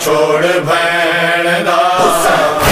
چھوڑ بھین دا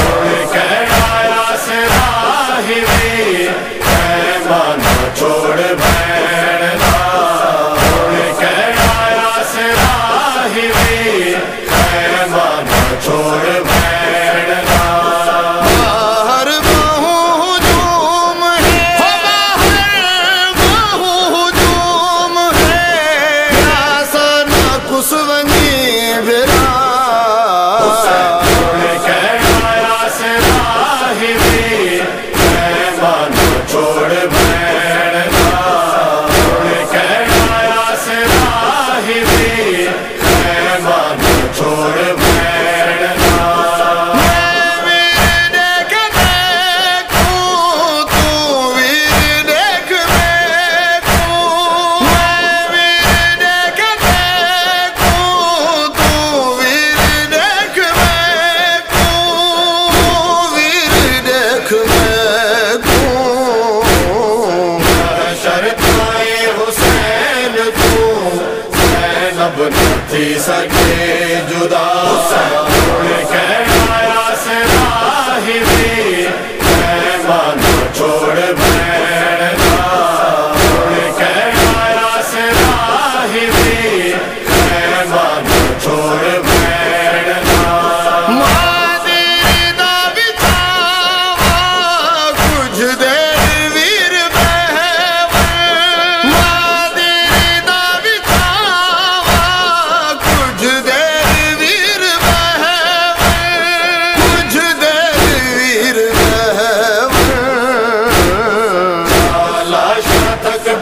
سکے جدا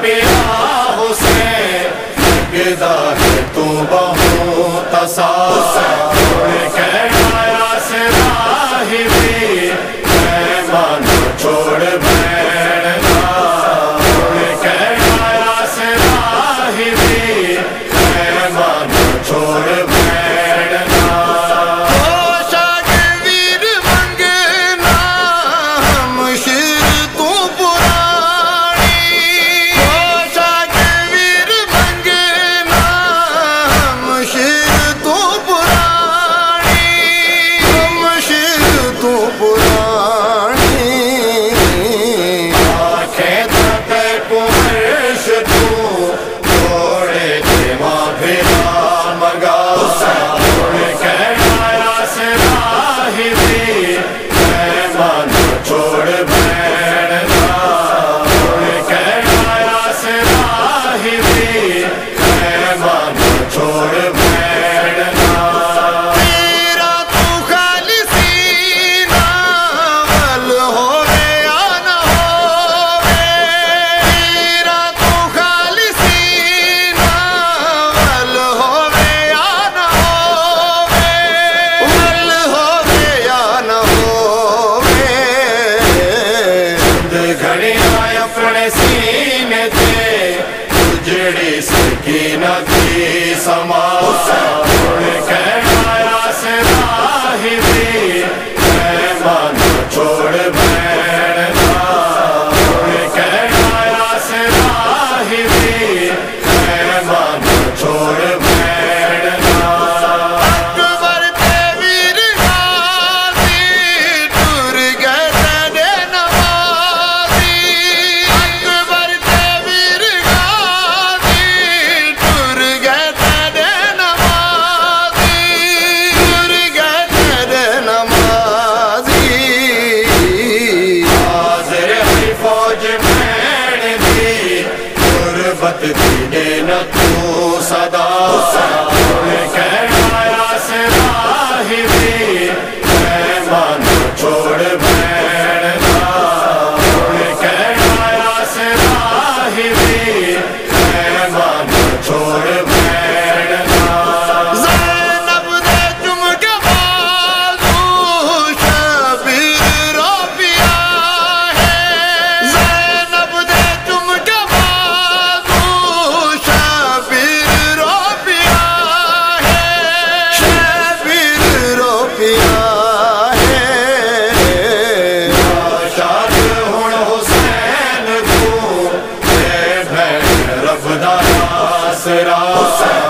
پیرا حسین گزا ہے تو بہت تسا کہنا سے راہ بھی میں مانا forever. sada será.